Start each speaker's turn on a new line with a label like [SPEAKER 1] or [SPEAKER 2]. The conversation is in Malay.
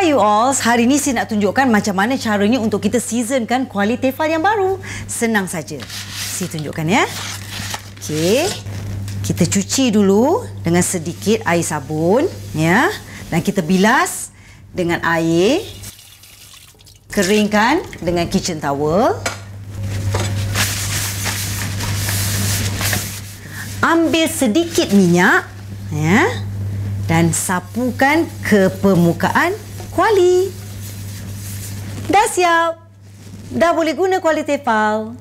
[SPEAKER 1] Hi you all, hari ini saya nak tunjukkan macam mana caranya untuk kita seasonkan kuali tefal yang baru. Senang saja. Saya tunjukkan ya. Okey. Kita cuci dulu dengan sedikit air sabun ya. Dan kita bilas dengan air. Keringkan dengan kitchen towel. Ambil sedikit minyak ya dan sapukan ke permukaan kuali. Dah siap. Dah boleh guna kuali tefal.